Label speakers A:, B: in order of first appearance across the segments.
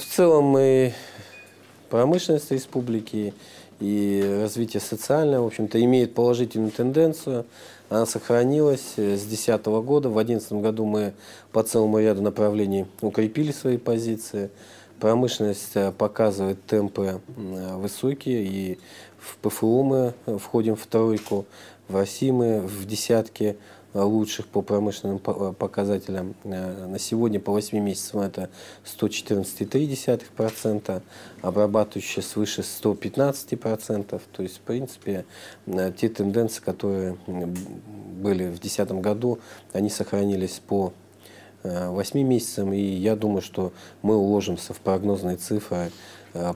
A: В целом и промышленность республики, и развитие социальное, в общем-то, имеет положительную тенденцию. Она сохранилась с 2010 года. В 2011 году мы по целому ряду направлений укрепили свои позиции. Промышленность э, показывает темпы э, высокие, и в ПФУ мы входим в тройку, в России мы в десятке лучших по промышленным показателям. Э, на сегодня по 8 месяцам это 114,3%, обрабатывающие свыше 115%. То есть, в принципе, те тенденции, которые были в 2010 году, они сохранились по 8 э, месяцам, и я думаю, что мы уложимся в прогнозные цифры э,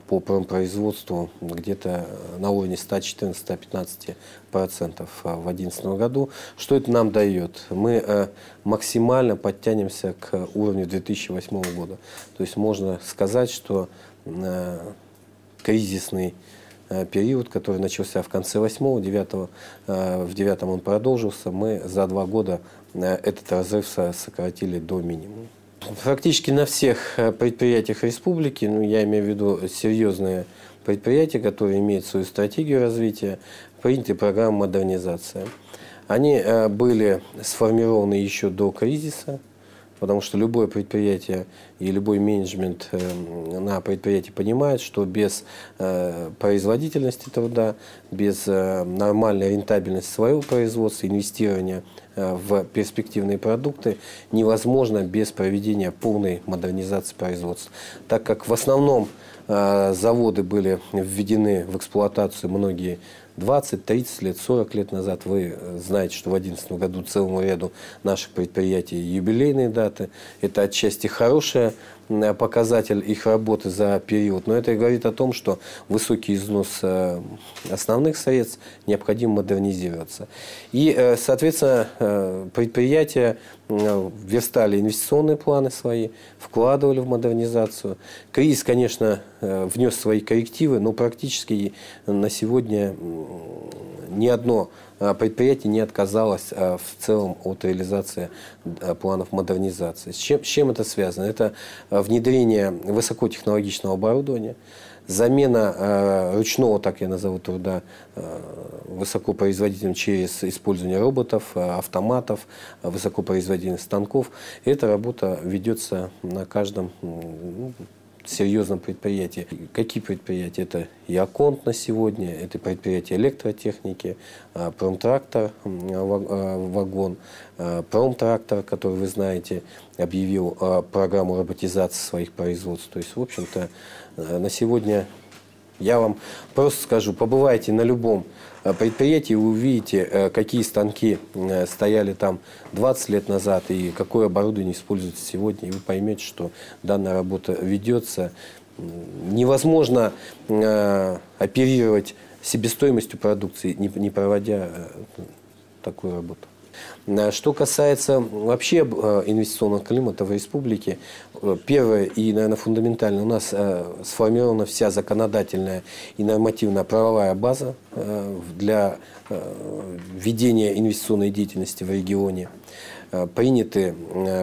A: по промпроизводству где-то на уровне 114-115% в 2011 году. Что это нам дает? Мы э, максимально подтянемся к уровню 2008 года. То есть можно сказать, что кризисный период, который начался в конце 8 9 в 9 он продолжился, мы за два года этот разрыв сократили до минимума. Фактически на всех э, предприятиях республики, ну, я имею в виду серьезные предприятия, которые имеют свою стратегию развития, приняты программы модернизации. Они э, были сформированы еще до кризиса, потому что любое предприятие и любой менеджмент э, на предприятии понимает, что без э, производительности труда, без э, нормальной рентабельности своего производства, инвестирования в перспективные продукты невозможно без проведения полной модернизации производства. Так как в основном заводы были введены в эксплуатацию многие 20, 30 лет, 40 лет назад. Вы знаете, что в 2011 году целому ряду наших предприятий юбилейные даты. Это отчасти хорошая Э, показатель их работы за период, но это говорит о том, что высокий износ э, основных средств необходимо модернизироваться. И, э, соответственно, предприятия верстали инвестиционные планы свои, вкладывали в модернизацию. Кризис, конечно, внес свои коррективы, но практически на сегодня ни одно а, предприятие не отказалось в целом от реализации планов модернизации. С чем, с чем это связано? Это внедрение высокотехнологичного оборудования, замена ручного, так я назову, труда высокопроизводительным через использование роботов, автоматов, высокопроизводительных станков. Эта работа ведется на каждом ну, серьезном предприятии. Какие предприятия? Это Яконт на сегодня, это предприятие электротехники, а, Промтрактор, вагон, Промтрактор, который вы знаете, объявил программу роботизации своих производств. То есть, в общем-то, на сегодня я вам просто скажу, побывайте на любом Э, предприятии вы увидите, э, какие станки э, стояли там 20 лет назад и какое оборудование используется сегодня, и вы поймете, что данная работа ведется. Невозможно оперировать себестоимостью продукции, не проводя такую работу. Э, что касается вообще э, инвестиционного климата в республике, э, первое и, наверное, фундаментально, у нас сформирована вся законодательная и нормативная правовая база для ведения инвестиционной деятельности в регионе. Приняты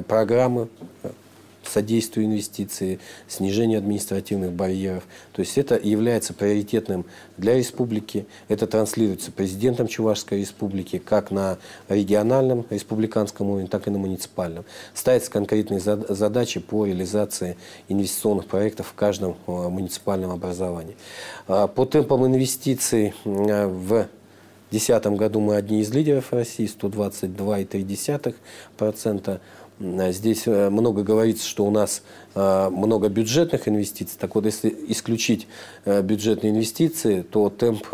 A: программы содействию инвестиций, снижению административных барьеров. То есть это является приоритетным для республики. Это транслируется президентом Чувашской республики как на региональном республиканском уровне, так и на муниципальном. Ставятся конкретные задачи по реализации инвестиционных проектов в каждом э, муниципальном образовании. А, по темпам инвестиций э, в 2010 году мы одни из лидеров России, 122,3%. Э, здесь э, много говорится, что у нас э, много бюджетных инвестиций. Так вот, если исключить бюджетные инвестиции, то темп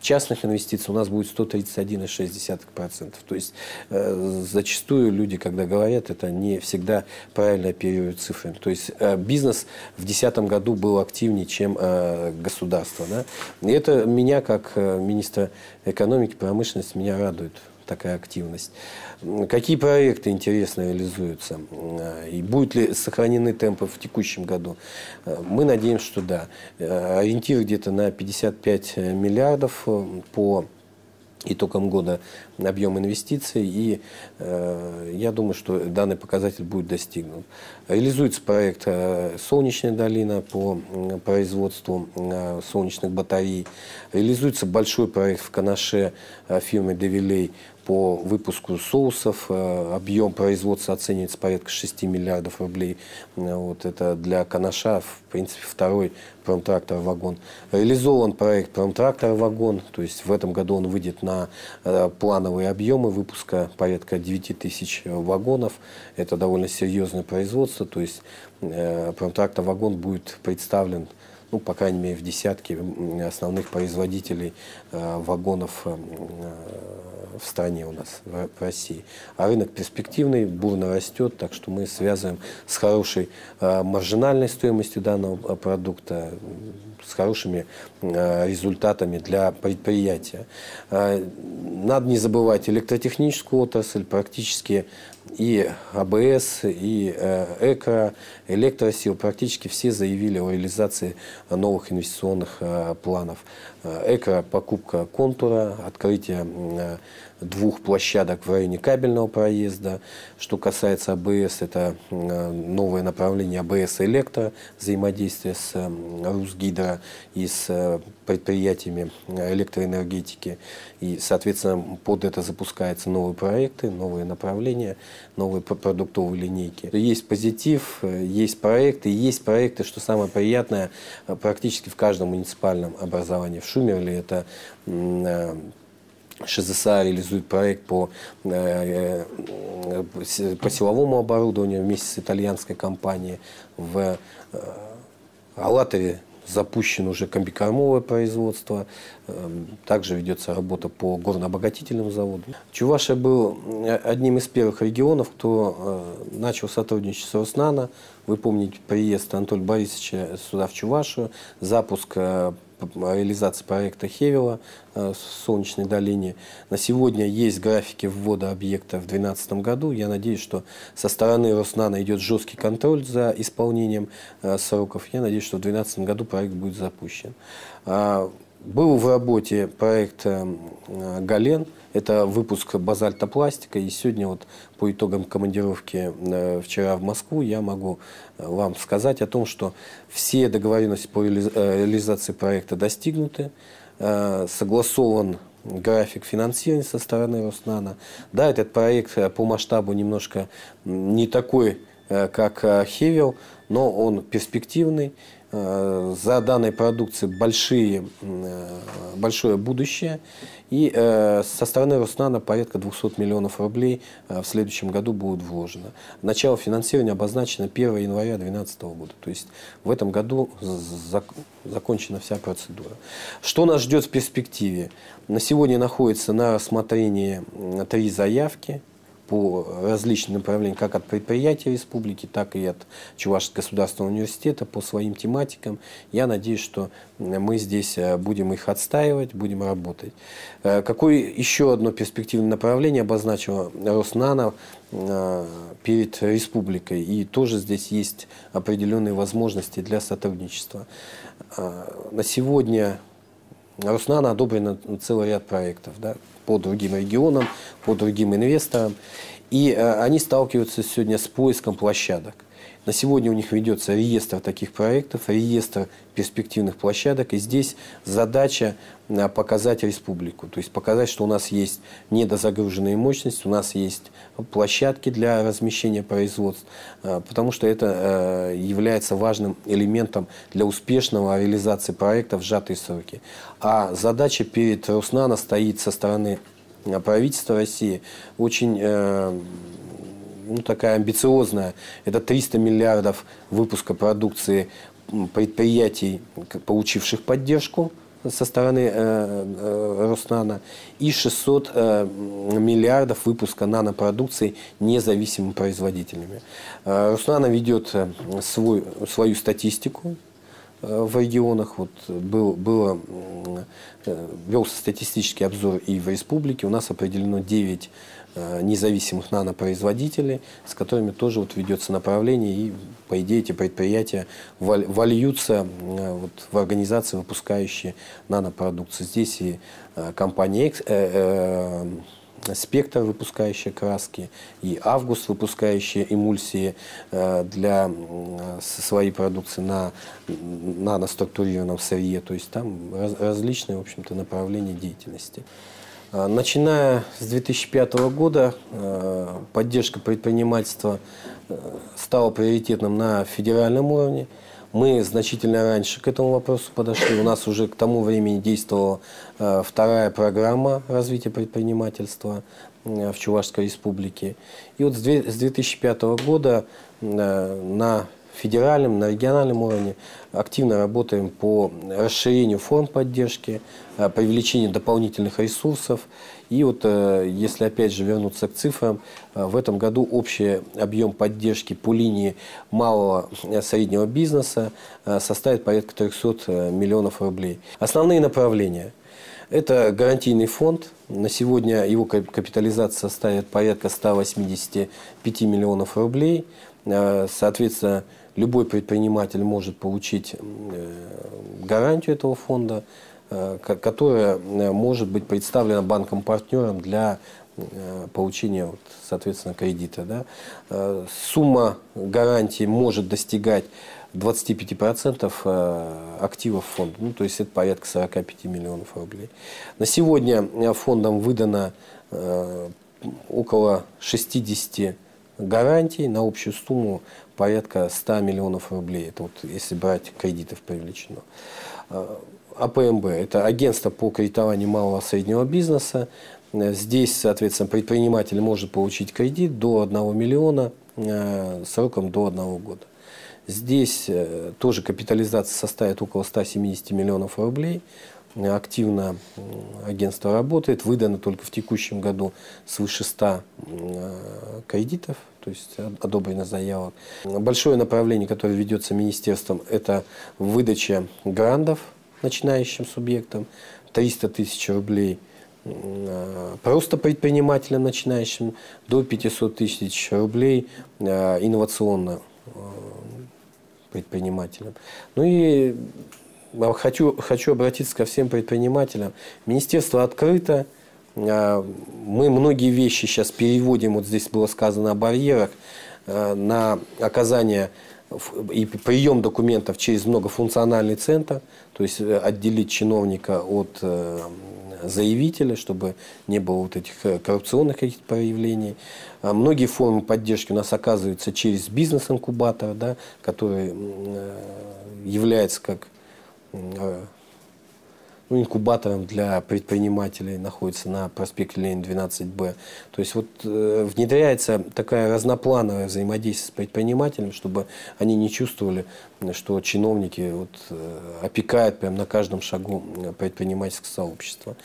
A: частных инвестиций у нас будет 131,6%. То есть зачастую люди, когда говорят, это не всегда правильно оперируют цифрами. То есть бизнес в 2010 году был активнее, чем государство. Да? И это меня, как министра экономики, промышленности, меня радует такая активность. Какие проекты интересно реализуются? И будут ли сохранены темпы в текущем году? Мы надеемся, что да. Ориентир где-то на 55 миллиардов по итогом года объем инвестиций, и э, я думаю, что данный показатель будет достигнут. Реализуется проект э, «Солнечная долина» по производству э, солнечных батарей. Реализуется большой проект в Канаше э, фирмы «Девилей» по выпуску соусов. Э, объем производства оценивается порядка 6 миллиардов рублей. Э, вот это для Канаша, в принципе, второй промтрактор-вагон. Реализован проект промтрактор-вагон, то есть в этом году он выйдет на э, плановые объемы выпуска порядка 9 тысяч вагонов. Это довольно серьезное производство, то есть промтрактор-вагон будет представлен ну, по крайней мере, в десятке основных производителей э, вагонов э, в стране у нас, в, России. А рынок перспективный, бурно растет, так что мы связываем с хорошей э, маржинальной стоимостью данного продукта, с хорошими э, результатами для предприятия. Э, надо не забывать электротехническую отрасль, практически и АБС, и э, ЭКО, Электросил, практически все заявили о реализации новых инвестиционных планов. ЭКО – покупка контура, открытие двух площадок в районе кабельного проезда. Что касается АБС, это новое направление АБС Электро, взаимодействие с Русгидро и с э, предприятиями электроэнергетики. И, соответственно, под это запускаются новые проекты, новые направления, новые продуктовые линейки. Есть позитив, э, есть проекты, есть проекты, что самое приятное, э, практически в каждом муниципальном образовании. В Шумерле это ШЗСА реализует проект по, э, э, по силовому оборудованию вместе с итальянской компанией. В э, Алатове запущено уже комбикормовое производство. Также ведется работа по горнообогатительному заводу. Чувашия был одним из первых регионов, кто начал сотрудничать с Роснано. Вы помните приезд Анатолия Борисовича сюда, в Чувашию, запуск реализации проекта Хевела э, в Солнечной долине. На сегодня есть графики ввода объекта в 2012 году. Я надеюсь, что со стороны Роснана идет жесткий контроль за исполнением э, сроков. Я надеюсь, что в 2012 году проект будет запущен. Был в работе проект э, «Гален». Это выпуск базальтопластика. И сегодня вот по итогам командировки э, вчера в Москву я могу э, вам сказать о том, что все договоренности по реализации проекта достигнуты. Согласован график финансирования со стороны Роснана. Да, этот проект по масштабу немножко не такой, как Хевел, но он перспективный. Э, за данной продукцией большие, э, большое будущее. И э, со стороны Роснана порядка 200 миллионов рублей в следующем году будет вложено. Начало финансирования обозначено 1 января 2012 года. То есть в этом году закончена вся процедура. Что нас ждет в перспективе? На сегодня находится на рассмотрении три заявки по различным направлениям, как от предприятий республики, так и от Чувашского государственного университета по своим тематикам. Я надеюсь, что мы здесь э, будем их отстаивать, будем работать. Э, какое еще одно перспективное направление обозначила Роснано э, перед республикой? И тоже здесь есть определенные возможности для сотрудничества. На сегодня Роснано одобрено целый ряд проектов да, по другим регионам, по другим инвесторам. И э, они сталкиваются сегодня с поиском площадок. На сегодня у них ведется реестр таких проектов, реестр перспективных площадок. И здесь задача э, показать республику. То есть показать, что у нас есть недозагруженные мощности, у нас есть площадки для размещения производств. Э, потому что это э, является важным элементом для успешного реализации проекта в сжатые сроки. А задача перед Руснана стоит со стороны правительства России очень ну, такая амбициозная. Это 300 миллиардов выпуска продукции предприятий, получивших поддержку со стороны э, э, Роснана и 600 э, миллиардов выпуска нанопродукции независимыми производителями. Э, Роснана ведет э, свой, свою статистику в регионах. Вот был, было, велся статистический обзор и в республике. У нас определено 9 независимых нанопроизводителей, с которыми тоже вот ведется направление, и, по идее, эти предприятия вольются вот, в организации, выпускающие нанопродукцию. Здесь и компания Спектр, выпускающая краски, и Август, выпускающие эмульсии э, для своей продукции на наноструктурированном сырье. То есть там различные, в общем-то, направления деятельности. Э, начиная с 2005 года э, поддержка предпринимательства стала приоритетным на федеральном уровне. Мы значительно раньше к этому вопросу подошли. У нас уже к тому времени действовала э, вторая программа развития предпринимательства э, в Чувашской республике. И вот с 2005 года э, на федеральном, на региональном уровне активно работаем по расширению форм поддержки, привлечению дополнительных ресурсов и вот э, если опять же вернуться к цифрам, э, в этом году общий объем поддержки по линии малого и э, среднего бизнеса составит порядка 300 миллионов рублей. Основные направления – это гарантийный фонд. На сегодня его капитализация составит порядка 185 миллионов рублей. Соответственно, любой предприниматель может получить гарантию этого фонда – Э, которая э, может быть представлена банком-партнером для э, получения, соответственно, кредита. Да. Сумма гарантии может достигать 25% активов фонда, ну, то есть это порядка 45 миллионов рублей. На сегодня фондом выдано около 60 гарантий на общую сумму порядка 100 миллионов рублей. Это вот если брать кредитов привлечено. АПМБ – это агентство по кредитованию малого и среднего бизнеса. Здесь, соответственно, предприниматель может получить кредит до 1 миллиона э, сроком до 1 года. Здесь э, тоже капитализация составит около 170 миллионов рублей. Активно агентство работает. Выдано только в текущем году свыше 100 э, кредитов, то есть одобрено заявок. Большое направление, которое ведется министерством, это выдача грантов начинающим субъектам, 300 тысяч рублей а, просто предпринимателям начинающим, до 500 тысяч рублей а, инновационно предпринимателям. Ну и хочу, хочу обратиться ко всем предпринимателям. Министерство открыто. Мы многие вещи сейчас переводим, вот здесь было сказано о барьерах, на оказание и прием документов через многофункциональный центр, то есть э, отделить чиновника от э, заявителя, чтобы не было вот этих э, коррупционных каких-то проявлений. А многие формы поддержки у нас оказываются через бизнес-инкубатор, да, который является как ну, инкубатором для предпринимателей находится на проспекте Ленина 12Б. То есть вот э, внедряется такая разноплановое взаимодействие с предпринимателем, чтобы они не чувствовали, что чиновники вот, э, опекают прямо на каждом шагу предпринимательского сообщества.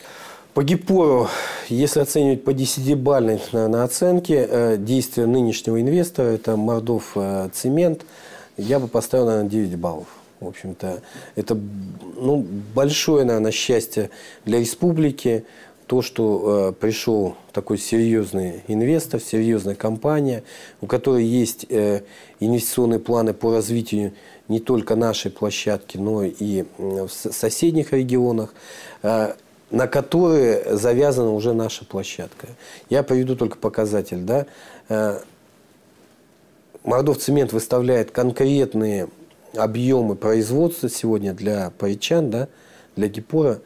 A: По ГИПОРу, если оценивать по десятибальной наверное, оценке, э, действия нынешнего инвестора, это Мордов э, Цемент, я бы поставил, наверное, 9 баллов. В общем-то, это ну, большое, наверное, счастье для республики, то, что э, пришел такой серьезный инвестор, серьезная компания, у которой есть э, инвестиционные планы по развитию не только нашей площадки, но и в соседних регионах, э, на которые завязана уже наша площадка. Я приведу только показатель. Да? Э, Мордов Цемент выставляет конкретные объемы производства сегодня для паричан, да, для гипора,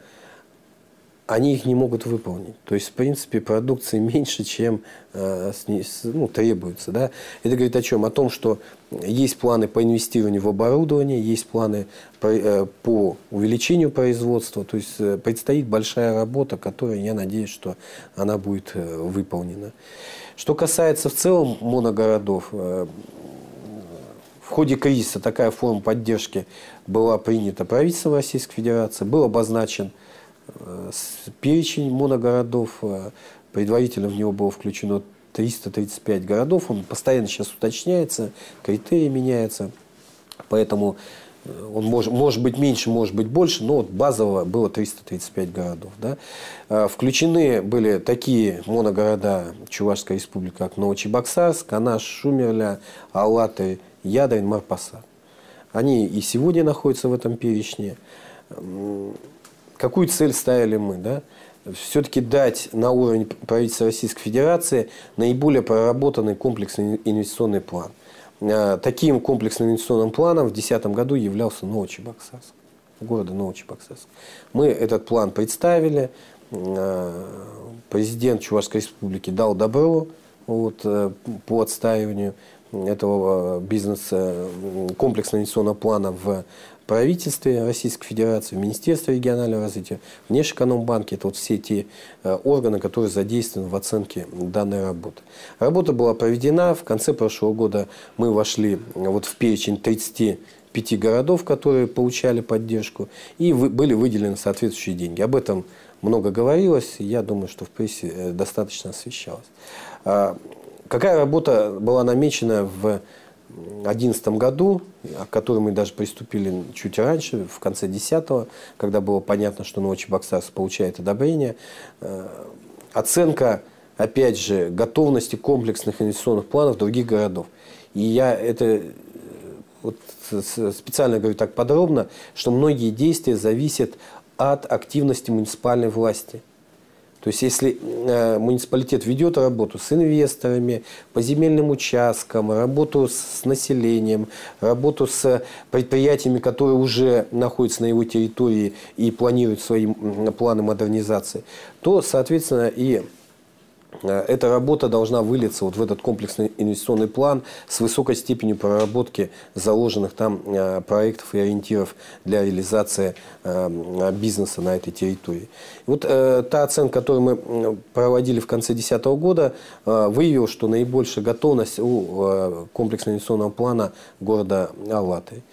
A: они их не могут выполнить. То есть, в принципе, продукции меньше, чем э, ну, требуется. Да? Это говорит о чем? О том, что есть планы по инвестированию в оборудование, есть планы по, э, по увеличению производства. То есть, э, предстоит большая работа, которая, я надеюсь, что она будет э, выполнена. Что касается в целом моногородов, э, ходе кризиса такая форма поддержки была принята правительством Российской Федерации, был обозначен э, перечень моногородов, э, предварительно в него было включено 335 городов, он постоянно сейчас уточняется, критерии меняются, поэтому он может, может быть меньше, может быть больше, но вот базово было 335 городов. Да? А, включены были такие моногорода Чувашской республики, как Новочебоксарск, Канаш, Шумерля, Алаты, Ядрин, Марпасад. Они и сегодня находятся в этом перечне. Какую цель ставили мы? Да? Все-таки дать на уровень правительства Российской Федерации наиболее проработанный комплексный инвестиционный план – Э, таким комплексным инвестиционным планом в 2010 году являлся Новочебоксарск, города Новочебоксарск. Мы этот план представили, э, президент Чувашской республики дал добро вот, э, по отстаиванию этого бизнеса, комплексного инвестиционного плана в правительстве Российской Федерации, в Министерстве регионального развития, в Внешэкономбанке. Это вот все те э, органы, которые задействованы в оценке данной работы. Работа была проведена. В конце прошлого года мы вошли вот в перечень 35 городов, которые получали поддержку, и были выделены соответствующие деньги. Об этом много говорилось, я думаю, что в прессе э, достаточно освещалось. Какая работа была намечена в 2011 году, к которой мы даже приступили чуть раньше, в конце 2010 когда было понятно, что Новочебоксарск получает одобрение. Э, оценка, опять же, готовности комплексных инвестиционных планов других городов. И я это э, вот специально говорю так подробно, что многие действия зависят от активности муниципальной власти – то есть, если э, муниципалитет ведет работу с инвесторами, по земельным участкам, работу с населением, работу с предприятиями, которые уже находятся на его территории и планируют свои планы модернизации, то, соответственно, и эта работа должна вылиться вот в этот комплексный инвестиционный план с высокой степенью проработки заложенных там э, проектов и ориентиров для реализации э, бизнеса на этой территории. Вот та оценка, которую мы проводили в конце 2010 года, выявила, что наибольшая готовность у комплексного инвестиционного плана города Алаты.